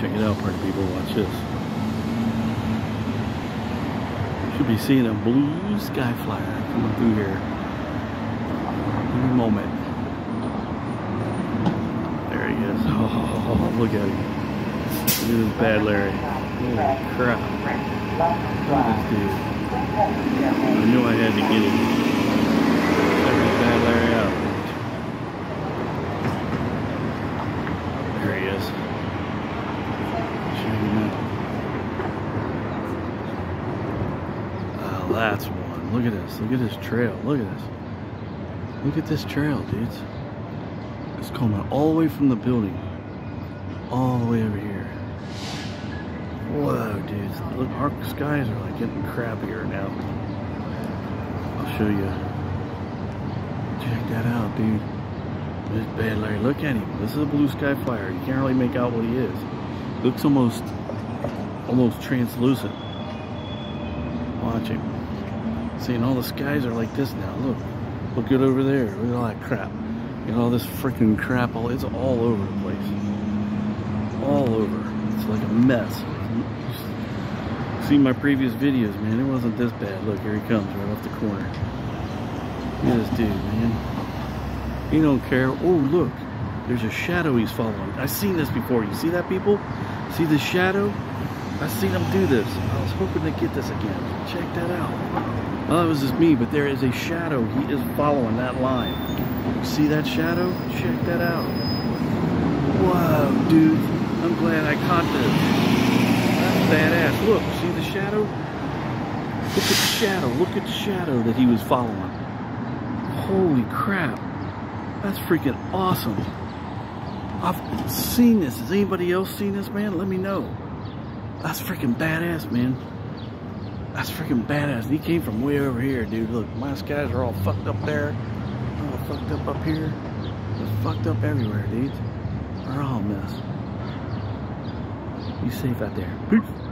Check it out, party people. Watch this. Should be seeing a blue sky flyer coming through here any moment. There he is. Oh, look at him. This is bad Larry. Holy crap. Look at this dude. I knew I had to get him. Check bad Larry out. There he is. Check him that's one. Look at this. Look at this trail. Look at this. Look at this trail, dudes. It's coming all the way from the building. All the way over here. Whoa, dudes. Look, our skies are like getting crappier now. I'll show you. Check that out, dude. This bad Larry. Look at him. This is a blue sky flyer. You can't really make out what he is. Looks almost, almost translucent. Watch him. Seeing all the skies are like this now. Look. Look good over there. Look at all that crap. You know, all this freaking crap. All It's all over the place. All over. It's like a mess. See my previous videos, man. It wasn't this bad. Look, here he comes right off the corner. Look at this dude, man. He don't care. Oh, look. There's a shadow he's following. I've seen this before. You see that, people? See the shadow? I've seen him do this. Hoping to get this again. Check that out. Well, it was just me, but there is a shadow. He is following that line. See that shadow? Check that out. Whoa, dude. I'm glad I caught this. That's badass. Look, see the shadow? Look at the shadow. Look at the shadow that he was following. Holy crap. That's freaking awesome. I've seen this. Has anybody else seen this, man? Let me know. That's freaking badass, man. That's freaking badass. He came from way over here, dude. Look, my skies are all fucked up there. All fucked up up here. They're fucked up everywhere, dude. They're all a mess. Safe out there. Peace.